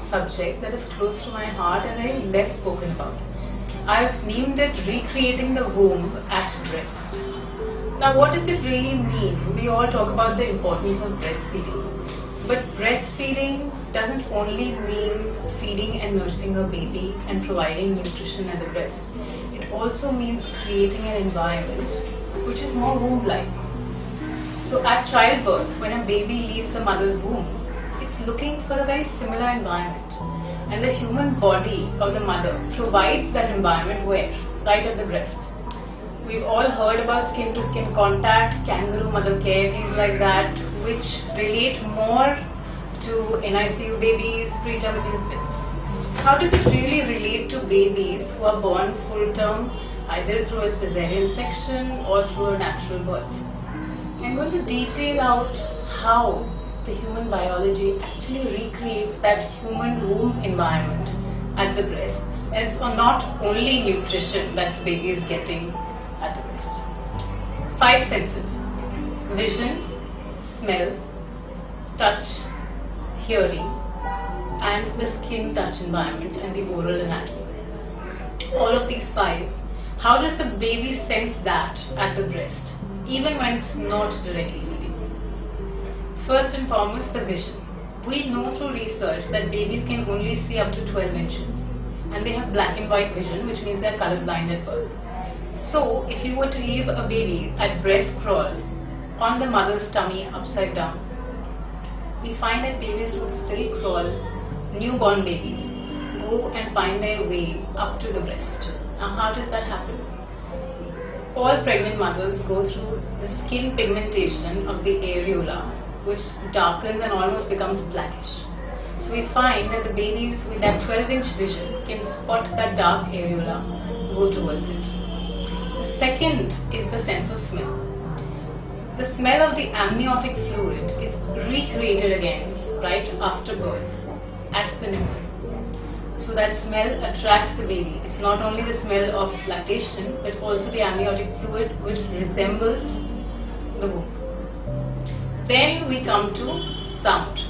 subject that is close to my heart and very less spoken about. I've named it Recreating the Womb at Breast. Now, what does it really mean? We all talk about the importance of breastfeeding. But breastfeeding doesn't only mean feeding and nursing a baby and providing nutrition at the breast. It also means creating an environment which is more womb like. So, at childbirth, when a baby leaves a mother's womb, it's looking for a very similar environment. And the human body of the mother provides that environment where? Right at the breast. We've all heard about skin to skin contact, kangaroo mother care, things like that, which relate more to NICU babies, preterm infants. How does it really relate to babies who are born full term, either through a cesarean section or through a natural birth? I'm going to detail out how the human biology actually recreates that human womb environment at the breast. And it's not only nutrition that the baby is getting at the breast. Five senses vision, smell, touch, hearing, and the skin touch environment and the oral anatomy. All of these five. How does the baby sense that at the breast, even when it's not directly? First and foremost, the vision. We know through research that babies can only see up to 12 inches and they have black and white vision, which means they're colorblind at birth. So, if you were to leave a baby at breast crawl on the mother's tummy upside down, we find that babies would still crawl, newborn babies, go and find their way up to the breast. Now, how does that happen? All pregnant mothers go through the skin pigmentation of the areola, which darkens and almost becomes blackish. So we find that the babies with that 12 inch vision can spot that dark areola, go towards it. The second is the sense of smell. The smell of the amniotic fluid is recreated again right after birth at the nipple. So that smell attracts the baby. It's not only the smell of lactation, but also the amniotic fluid which resembles the womb. Then we come to sound.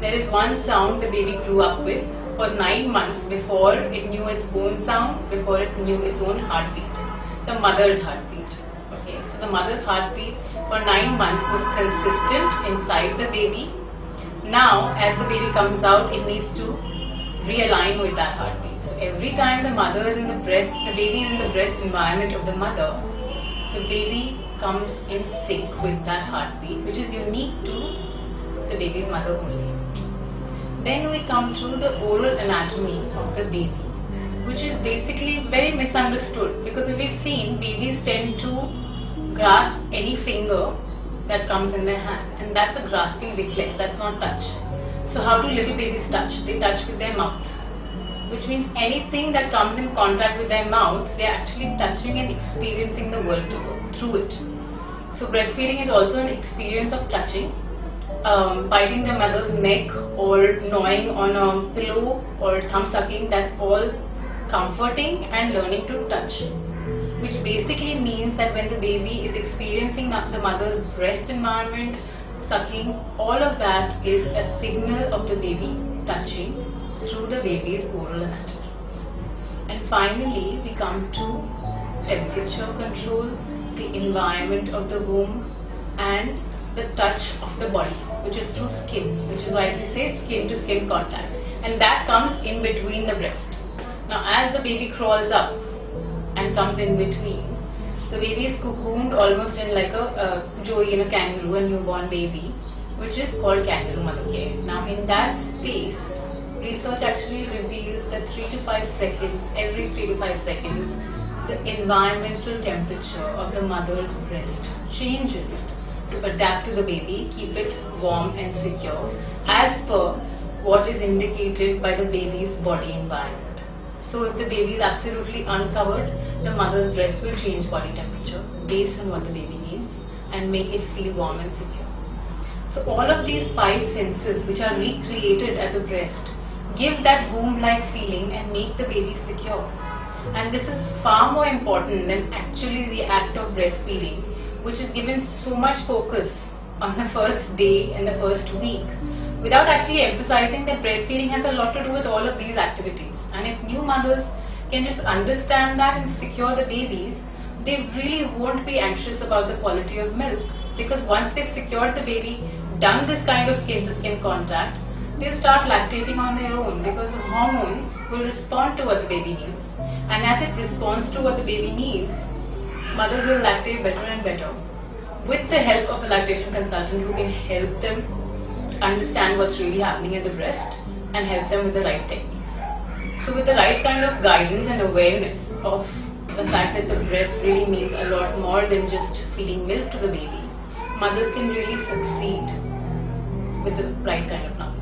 There is one sound the baby grew up with for nine months before it knew its own sound, before it knew its own heartbeat. The mother's heartbeat. Okay, so the mother's heartbeat for nine months was consistent inside the baby. Now, as the baby comes out, it needs to realign with that heartbeat. So every time the mother is in the breast, the baby is in the breast environment of the mother, the baby comes in sync with that heartbeat, which is unique to the baby's mother only. Then we come to the oral anatomy of the baby, which is basically very misunderstood because we've seen babies tend to grasp any finger that comes in their hand, and that's a grasping reflex, that's not touch. So, how do little babies touch? They touch with their mouth, which means anything that comes in contact with their mouths, they're actually touching and experiencing the world through it. So, breastfeeding is also an experience of touching um, biting the mother's neck or gnawing on a pillow or thumb sucking, that's all comforting and learning to touch. Which basically means that when the baby is experiencing the mother's breast environment, sucking, all of that is a signal of the baby touching through the baby's oral. And finally, we come to temperature control, the environment of the womb, and the touch of the body, which is through skin, which is why we say skin to skin contact. And that comes in between the breast. Now, as the baby crawls up and comes in between, the baby is cocooned almost in like a, a joey in a kangaroo, a newborn baby, which is called kangaroo mother care. Now, in that space, research actually reveals that 3 to 5 seconds, every 3 to 5 seconds, the environmental temperature of the mother's breast changes to adapt to the baby, keep it warm and secure as per what is indicated by the baby's body environment. So if the baby is absolutely uncovered, the mother's breast will change body temperature based on what the baby needs and make it feel warm and secure. So all of these five senses which are recreated at the breast give that womb-like feeling and make the baby secure. And this is far more important than actually the act of breastfeeding which is given so much focus on the first day and the first week. without actually emphasizing that breastfeeding has a lot to do with all of these activities. And if new mothers can just understand that and secure the babies, they really won't be anxious about the quality of milk because once they've secured the baby, done this kind of skin to skin contact, they'll start lactating on their own because hormones will respond to what the baby needs. And as it responds to what the baby needs, mothers will lactate better and better with the help of a lactation consultant who can help them understand what's really happening in the breast and help them with the right techniques. So with the right kind of guidance and awareness of the fact that the breast really means a lot more than just feeding milk to the baby, mothers can really succeed with the right kind of